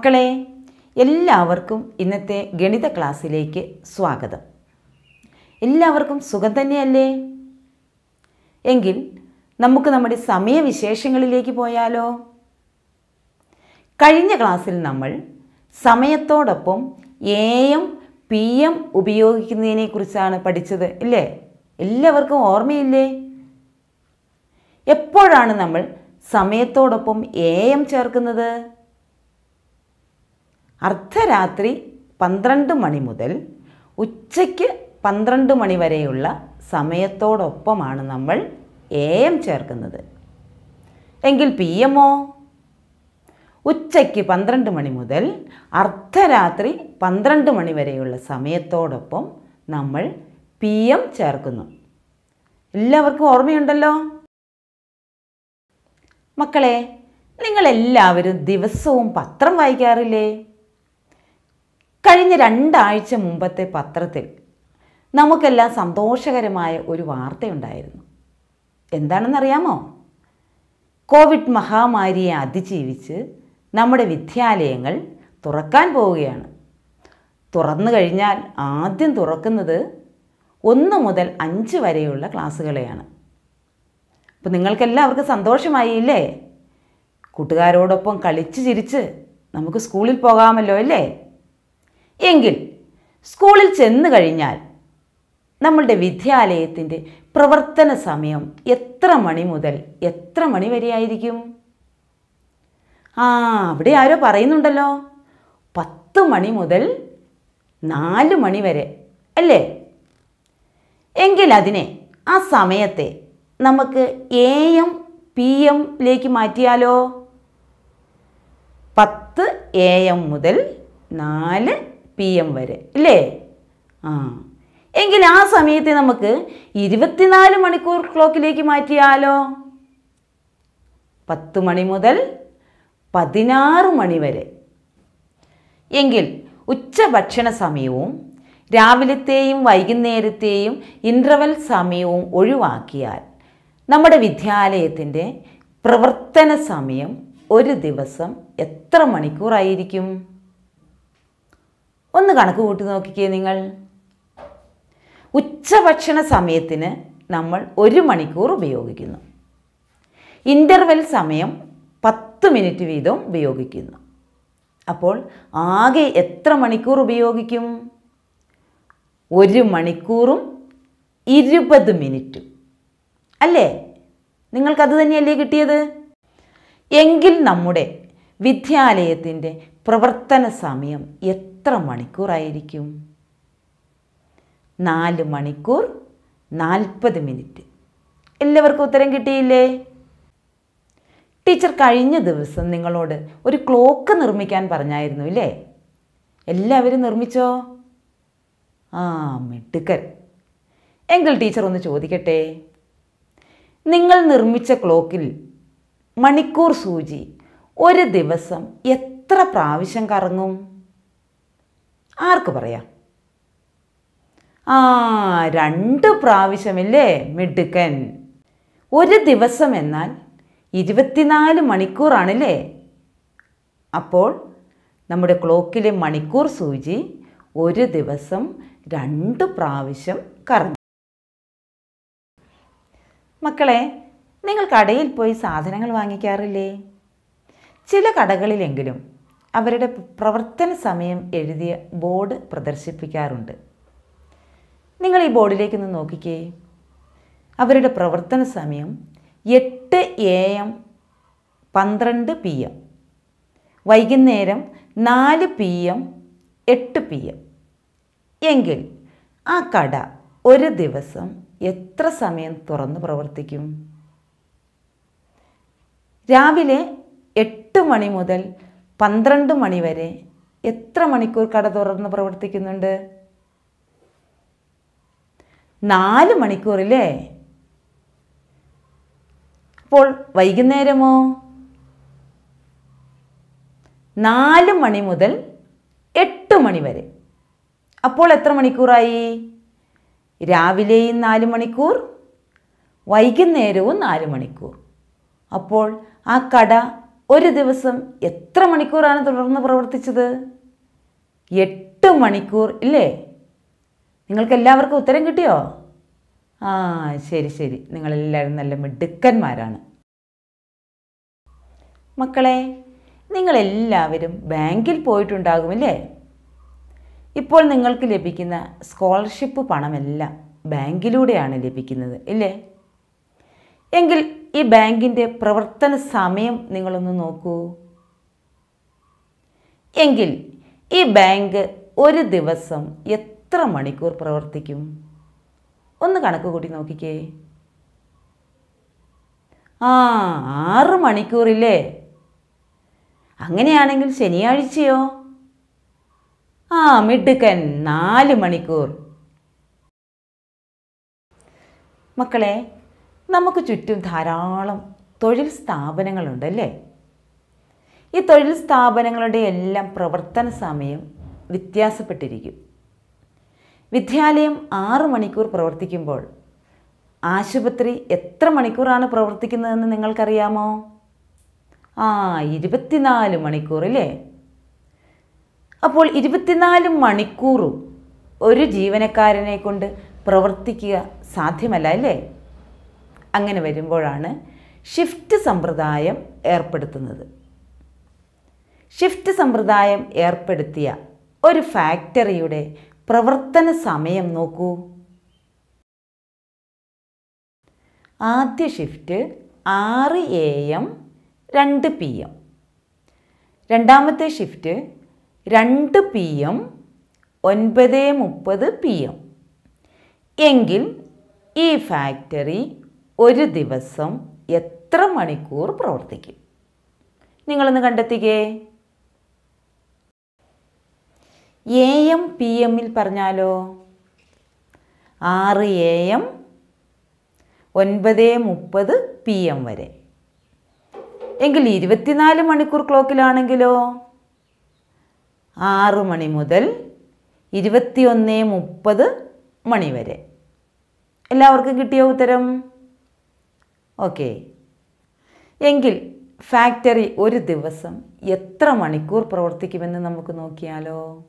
മക്കളെ എല്ലാവർക്കും ഇന്നത്തെ ഗണിത ക്ലാസ്സിലേക്ക് സ്വാഗതം. എല്ലാവർക്കും സുഖം തന്നെയല്ലേ? എങ്കിൽ നമുക്ക് നമ്മുടെ സമയവിശേഷങ്ങളിലേക്ക് പോയാലോ? കഴിഞ്ഞ ക്ലാസ്സിൽ നമ്മൾ സമയത്തോടൊപ്പം എ എം പി എം ഉപയോഗിക്കുന്നതിനെക്കുറിച്ചാണ് പഠിച്ചത് ഇല്ലേ? എല്ലാവർക്കും ഓർമ്മയില്ലേ? എപ്പോഴാണ് നമ്മൾ സമയത്തോടൊപ്പം എ എം ചേർക്കുന്നത്? അർദ്ധരാത്രി പന്ത്രണ്ട് മണി മുതൽ ഉച്ചയ്ക്ക് പന്ത്രണ്ട് മണി വരെയുള്ള സമയത്തോടൊപ്പമാണ് നമ്മൾ എ എം ചേർക്കുന്നത്. എങ്കിൽ പി എമ്മോ ഉച്ചയ്ക്ക് പന്ത്രണ്ട് മണി മുതൽ അർദ്ധരാത്രി പന്ത്രണ്ട് മണി വരെയുള്ള സമയത്തോടൊപ്പം നമ്മൾ പി എം ചേർക്കുന്നു. എല്ലാവർക്കും ഓർമ്മയുണ്ടല്ലോ? മക്കളെ നിങ്ങളെല്ലാവരും ദിവസവും പത്രം വായിക്കാറില്ലേ? കഴിഞ്ഞ രണ്ടാഴ്ച മുമ്പത്തെ പത്രത്തിൽ നമുക്കെല്ലാം സന്തോഷകരമായ ഒരു വാർത്തയുണ്ടായിരുന്നു. എന്താണെന്നറിയാമോ? കോവിഡ് മഹാമാരിയെ അതിജീവിച്ച് നമ്മുടെ വിദ്യാലയങ്ങൾ തുറക്കാൻ പോവുകയാണ്. തുറന്നു കഴിഞ്ഞാൽ ആദ്യം തുറക്കുന്നത് ഒന്ന് മുതൽ അഞ്ച് വരെയുള്ള ക്ലാസ്സുകളെയാണ്. അപ്പോൾ നിങ്ങൾക്കെല്ലാവർക്കും സന്തോഷമായി ഇല്ലേ? കൂട്ടുകാരോടൊപ്പം കളിച്ച് ചിരിച്ച് നമുക്ക് സ്കൂളിൽ പോകാമല്ലോ അല്ലേ എങ്കിൽ സ്കൂളിൽ ചെന്ന് കഴിഞ്ഞാൽ നമ്മളുടെ വിദ്യാലയത്തിന്റെ പ്രവർത്തന സമയം എത്ര മണി മുതൽ എത്ര മണി വരെയായിരിക്കും? ആ അവിടെ ആരോ പറയുന്നുണ്ടല്ലോ. പത്ത് മണി മുതൽ നാല് മണി വരെ അല്ലേ? എങ്കിൽ അതിനെ ആ സമയത്തെ നമുക്ക് എ എം പി എമ്മിലേക്ക് മാറ്റിയാലോ? പത്ത് എ എം മുതൽ നാല് പി എം വരെ ഇല്ലേ? ആ. എങ്കിൽ ആ സമയത്തെ നമുക്ക് ഇരുപത്തിനാല് മണിക്കൂർ ക്ലോക്കിലേക്ക് മാറ്റിയാലോ? പത്ത് മണി മുതൽ പതിനാറ് മണി വരെ. എങ്കിൽ ഉച്ചഭക്ഷണ സമയവും രാവിലത്തെയും വൈകുന്നേരത്തെയും ഇന്റർവൽ സമയവും ഒഴിവാക്കിയാൽ നമ്മുടെ വിദ്യാലയത്തിന്റെ പ്രവർത്തന സമയം ഒരു ദിവസം എത്ര മണിക്കൂറായിരിക്കും? ഒന്ന് കണക്ക് കൂട്ടി നോക്കിക്കേ നിങ്ങൾ. ഉച്ചഭക്ഷണ സമയത്തിന് നമ്മൾ ഒരു മണിക്കൂർ ഉപയോഗിക്കുന്നു. ഇന്റർവെൽ സമയം പത്ത് മിനിറ്റ് വീതം ഉപയോഗിക്കുന്നു. അപ്പോൾ ആകെ എത്ര മണിക്കൂർ ഉപയോഗിക്കും? ഒരു മണിക്കൂറും ഇരുപത് മിനിറ്റും അല്ലേ? നിങ്ങൾക്കത് തന്നെയല്ലേ കിട്ടിയത്? എങ്കിൽ നമ്മുടെ വിദ്യാലയത്തിന്റെ പ്രവർത്തന സമയം എത്ര മണിക്കൂറായിരിക്കും? നാല് മണിക്കൂർ നാൽപ്പത് മിനിറ്റ്. എല്ലാവർക്കും ഉത്തരം കിട്ടിയില്ലേ? ടീച്ചർ കഴിഞ്ഞ ദിവസം നിങ്ങളോട് ഒരു ക്ലോക്ക് നിർമ്മിക്കാൻ പറഞ്ഞായിരുന്നു ഇല്ലേ? എല്ലാവരും നിർമ്മിച്ചോ? ആ മിടുക്കൻ. എങ്കിൽ ടീച്ചർ ഒന്ന് ചോദിക്കട്ടെ? നിങ്ങൾ നിർമ്മിച്ച ക്ലോക്കിൽ മണിക്കൂർ സൂചി ഒരു ദിവസം എത്ര പ്രാവശ്യം കറങ്ങും? ആർക്ക് പറയാം? ആ രണ്ട് പ്രാവശ്യമല്ലേ മിടുക്കൻ. ഒരു ദിവസം എന്നാൽ ഇരുപത്തിനാല് മണിക്കൂറാണല്ലേ? അപ്പോൾ നമ്മുടെ ക്ലോക്കിലെ മണിക്കൂർ സൂചി ഒരു ദിവസം രണ്ട് പ്രാവശ്യം കറങ്ങും. മക്കളെ നിങ്ങൾ കടയിൽ പോയി സാധനങ്ങൾ വാങ്ങിക്കാറില്ലേ? ചില കടകളിലെങ്കിലും അവരുടെ പ്രവർത്തന സമയം എഴുതിയ ബോർഡ് പ്രദർശിപ്പിക്കാറുണ്ട്. നിങ്ങൾ ഈ ബോർഡിലേക്കൊന്ന് നോക്കിക്കേ. അവരുടെ പ്രവർത്തന സമയം എട്ട് എ എം പന്ത്രണ്ട് പി എം വൈകുന്നേരം നാല് പി എം എട്ട് പി എം. എങ്കിൽ ആ കട ഒരു ദിവസം എത്ര സമയം തുറന്ന് പ്രവർത്തിക്കും? രാവിലെ എട്ട് മണി മുതൽ പന്ത്രണ്ട് മണി വരെ എത്ര മണിക്കൂർ കട തുറന്ന് പ്രവർത്തിക്കുന്നുണ്ട്? നാല് മണിക്കൂറില്ലേ? അപ്പോൾ വൈകുന്നേരമോ? നാല് മണി മുതൽ എട്ട് മണി വരെ. അപ്പോൾ എത്ര മണിക്കൂറായി? രാവിലെയും നാല് മണിക്കൂർ വൈകുന്നേരവും നാല് മണിക്കൂർ. അപ്പോൾ ആ കട ഒരു ദിവസം എത്ര മണിക്കൂറാണ് തുടർന്ന് പ്രവർത്തിച്ചത്? എട്ട് മണിക്കൂർ ഇല്ലേ? നിങ്ങൾക്ക് എല്ലാവർക്കും ഉത്തരം കിട്ടിയോ? ആ ശരി ശരി. നിങ്ങളെല്ലാവരും നല്ല മിടുക്കന്മാരാണ്. മക്കളെ നിങ്ങളെല്ലാവരും ബാങ്കിൽ പോയിട്ടുണ്ടാകുമല്ലേ ഇപ്പോൾ നിങ്ങൾക്ക് ലഭിക്കുന്ന സ്കോളർഷിപ്പ് പണമെല്ലാം ബാങ്കിലൂടെയാണ് ലഭിക്കുന്നത് ഇല്ലേ? എങ്കിൽ ഈ ബാങ്കിന്റെ പ്രവർത്തന സമയം നിങ്ങളൊന്ന് നോക്കൂ. എങ്കിൽ ഈ ബാങ്ക് ഒരു ദിവസം എത്ര മണിക്കൂർ പ്രവർത്തിക്കും? ഒന്ന് കണക്ക് കൂട്ടി നോക്കിക്കേ. ആ ആറ് മണിക്കൂറില്ലേ? അങ്ങനെയാണെങ്കിൽ ശനിയാഴ്ചയോ? ആ മിടുക്കൻ നാല് മണിക്കൂർ. മക്കളെ നമുക്ക് ചുറ്റും ധാരാളം തൊഴിൽ സ്ഥാപനങ്ങളുണ്ട് അല്ലേ? ഈ തൊഴിൽ സ്ഥാപനങ്ങളുടെ എല്ലാം പ്രവർത്തന സമയം വ്യത്യാസപ്പെട്ടിരിക്കും. വിദ്യാലയം ആറ് മണിക്കൂർ പ്രവർത്തിക്കുമ്പോൾ ആശുപത്രി എത്ര മണിക്കൂറാണ് പ്രവർത്തിക്കുന്നതെന്ന് നിങ്ങൾക്കറിയാമോ? ആ ഇരുപത്തിനാല് മണിക്കൂർ അല്ലേ? അപ്പോൾ ഇരുപത്തിനാല് മണിക്കൂറും ഒരു ജീവനക്കാരനെ കൊണ്ട് പ്രവർത്തിക്കുക സാധ്യമല്ല അല്ലേ? അങ്ങനെ വരുമ്പോഴാണ് ഷിഫ്റ്റ് സമ്പ്രദായം ഏർപ്പെടുത്തുന്നത്. ഷിഫ്റ്റ് സമ്പ്രദായം ഏർപ്പെടുത്തിയ ഒരു ഫാക്ടറിയുടെ പ്രവർത്തന സമയം നോക്കൂ. ആദ്യ ഷിഫ്റ്റ് ആറ് എ എം രണ്ട് പി എം. രണ്ടാമത്തെ ഷിഫ്റ്റ് രണ്ട് പി എം ഒൻപത് മുപ്പത് പി എം. എങ്കിൽ ഈ ഫാക്ടറി ഒരു ദിവസം എത്ര മണിക്കൂർ പ്രവർത്തിക്കും? നിങ്ങളൊന്ന് കണ്ടെത്തിക്കേ. എ എം പി എമ്മിൽ പറഞ്ഞാലോ? ആറ് എ എം ഒൻപത് മുപ്പത് പി എം വരെ. എങ്കിൽ ഇരുപത്തിനാല് മണിക്കൂർ ക്ലോക്കിലാണെങ്കിലോ? ആറ് മണി മുതൽ ഇരുപത്തിയൊന്ന് മുപ്പത് മണി വരെ. എല്ലാവർക്കും കിട്ടിയ ഉത്തരം? ഓക്കെ. എങ്കിൽ ഫാക്ടറി ഒരു ദിവസം എത്ര മണിക്കൂർ പ്രവർത്തിക്കുമെന്ന് നമുക്ക് നോക്കിയാലോ?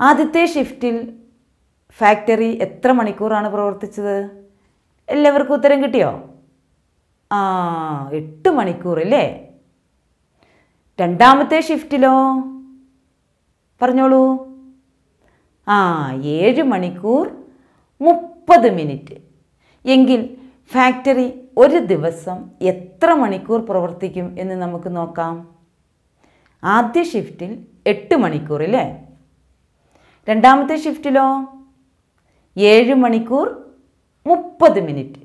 ആദ്യത്തെ ഷിഫ്റ്റിൽ ഫാക്ടറി എത്ര മണിക്കൂറാണ് പ്രവർത്തിച്ചത്? എല്ലാവർക്കും ഉത്തരം കിട്ടിയോ? ആ എട്ട് മണിക്കൂർ അല്ലേ? രണ്ടാമത്തെ ഷിഫ്റ്റിലോ? പറഞ്ഞോളൂ. ആ ഏഴ് മണിക്കൂർ മുപ്പത് മിനിറ്റ്. എങ്കിൽ ഫാക്ടറി ഒരു ദിവസം എത്ര മണിക്കൂർ പ്രവർത്തിക്കും എന്ന് നമുക്ക് നോക്കാം. ആദ്യ ഷിഫ്റ്റിൽ എട്ട് മണിക്കൂർ അല്ലേ രണ്ടാമത്തെ ഷിഫ്റ്റിലോ ഏഴ് മണിക്കൂർ മുപ്പത് മിനിറ്റ്.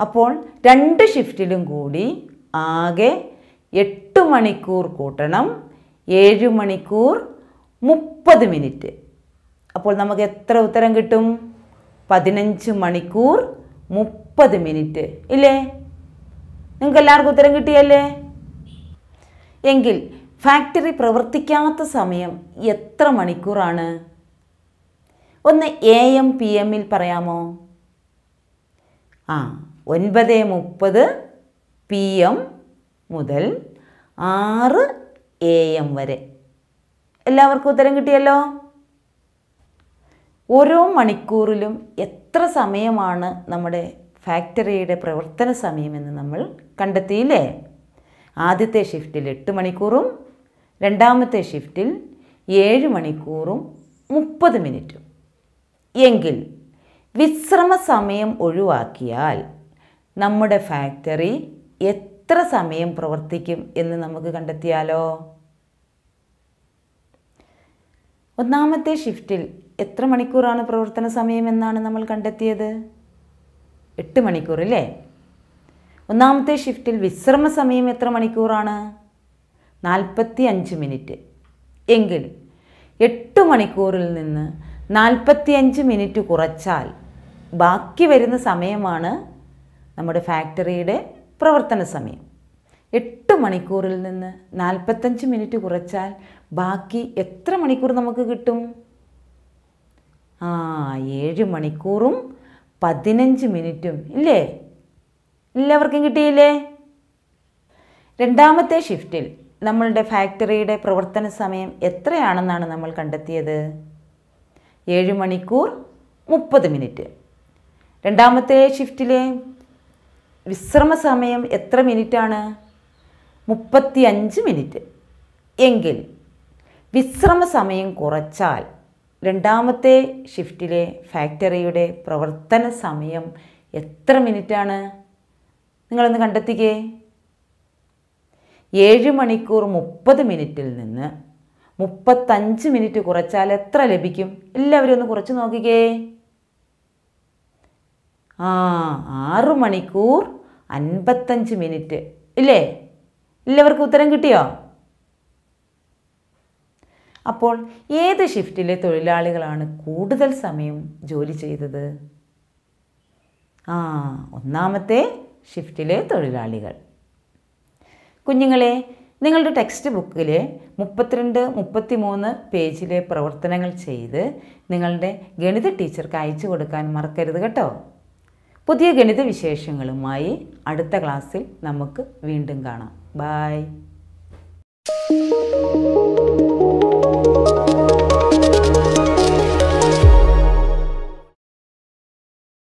അപ്പോൾ രണ്ട് ഷിഫ്റ്റിലും കൂടി ആകെ എട്ട് മണിക്കൂർ കൂട്ടണം. ഏഴ് മണിക്കൂർ മുപ്പത് മിനിറ്റ്. അപ്പോൾ നമുക്ക് എത്ര ഉത്തരം കിട്ടും? പതിനഞ്ച് മണിക്കൂർ മുപ്പത് മിനിറ്റ്. ഇല്ലേ? നിങ്ങൾക്ക് എല്ലാവർക്കും ഉത്തരം കിട്ടിയല്ലേ? എങ്കിൽ ഫാക്ടറി പ്രവർത്തിക്കാത്ത സമയം എത്ര മണിക്കൂറാണ്? ഒന്ന് എ എം പി എമ്മിൽ പറയാമോ? ആ ഒൻപത് മുപ്പത് പി എം മുതൽ ആറ് എ എം വരെ. എല്ലാവർക്കും ഉത്തരം കിട്ടിയല്ലോ? ഓരോ മണിക്കൂറിലും എത്ര സമയമാണ് നമ്മുടെ ഫാക്ടറിയുടെ പ്രവർത്തന സമയമെന്ന് നമ്മൾ കണ്ടെത്തിയില്ലേ? ആദ്യത്തെ ഷിഫ്റ്റിൽ എട്ട് മണിക്കൂറും രണ്ടാമത്തെ ഷിഫ്റ്റിൽ ഏഴ് മണിക്കൂറും മുപ്പത് മിനിറ്റും. എങ്കിൽ വിശ്രമ സമയം ഒഴിവാക്കിയാൽ നമ്മുടെ ഫാക്ടറി എത്ര സമയം പ്രവർത്തിക്കും എന്ന് നമുക്ക് കണ്ടെത്തിയാലോ? ഒന്നാമത്തെ ഷിഫ്റ്റിൽ എത്ര മണിക്കൂറാണ് പ്രവർത്തന സമയം എന്നാണ് നമ്മൾ കണ്ടെത്തിയത്? എട്ട് മണിക്കൂർ അല്ലേ ഒന്നാമത്തെ ഷിഫ്റ്റിൽ വിശ്രമ സമയം എത്ര മണിക്കൂറാണ്? നാൽപ്പത്തി അഞ്ച് മിനിറ്റ്. എങ്കിൽ എട്ട് മണിക്കൂറിൽ നിന്ന് നാൽപ്പത്തി അഞ്ച് മിനിറ്റ് കുറച്ചാൽ ബാക്കി വരുന്ന സമയമാണ് നമ്മുടെ ഫാക്ടറിയുടെ പ്രവർത്തന സമയം. എട്ട് മണിക്കൂറിൽ നിന്ന് നാൽപ്പത്തഞ്ച് മിനിറ്റ് കുറച്ചാൽ ബാക്കി എത്ര മണിക്കൂർ നമുക്ക് കിട്ടും? ആ ഏഴ് മണിക്കൂറും പതിനഞ്ച് മിനിറ്റും ഇല്ലേ? എല്ലാവർക്കും കിട്ടിയില്ലേ? രണ്ടാമത്തെ ഷിഫ്റ്റിൽ നമ്മളുടെ ഫാക്ടറിയുടെ പ്രവർത്തന സമയം എത്രയാണെന്നാണ് നമ്മൾ കണ്ടെത്തിയത്? ഏഴ് മണിക്കൂർ മുപ്പത് മിനിറ്റ്. രണ്ടാമത്തെ ഷിഫ്റ്റിലെ വിശ്രമ സമയം എത്ര മിനിറ്റാണ്? മുപ്പത്തി അഞ്ച് മിനിറ്റ്. എങ്കിൽ വിശ്രമ സമയം കുറച്ചാൽ രണ്ടാമത്തെ ഷിഫ്റ്റിലെ ഫാക്ടറിയുടെ പ്രവർത്തന സമയം എത്ര മിനിറ്റാണ് നിങ്ങളൊന്ന് കണ്ടെത്തിക്കേ. ഏഴ് മണിക്കൂർ മുപ്പത് മിനിറ്റിൽ നിന്ന് മുപ്പത്തഞ്ച് മിനിറ്റ് കുറച്ചാൽ എത്ര ലഭിക്കും? എല്ലാവരും ഒന്ന് കുറച്ച് നോക്കിക്കേ. ആ ആറ് മണിക്കൂർ അൻപത്തഞ്ച് മിനിറ്റ് ഇല്ലേ? എല്ലാവർക്കും ഉത്തരം കിട്ടിയോ? അപ്പോൾ ഏത് ഷിഫ്റ്റിലെ തൊഴിലാളികളാണ് കൂടുതൽ സമയം ജോലി ചെയ്തത്? ആ ഒന്നാമത്തെ ഷിഫ്റ്റിലെ തൊഴിലാളികൾ. കുഞ്ഞുങ്ങളെ നിങ്ങളുടെ ടെക്സ്റ്റ് ബുക്കിലെ മുപ്പത്തിരണ്ട് മുപ്പത്തി മൂന്ന് പേജിലെ പ്രവർത്തനങ്ങൾ ചെയ്ത് നിങ്ങളുടെ ഗണിത ടീച്ചർക്ക് അയച്ചു കൊടുക്കാൻ മറക്കരുത് കേട്ടോ. പുതിയ ഗണിത വിശേഷങ്ങളുമായി അടുത്ത ക്ലാസ്സിൽ നമുക്ക് വീണ്ടും കാണാം. ബായ്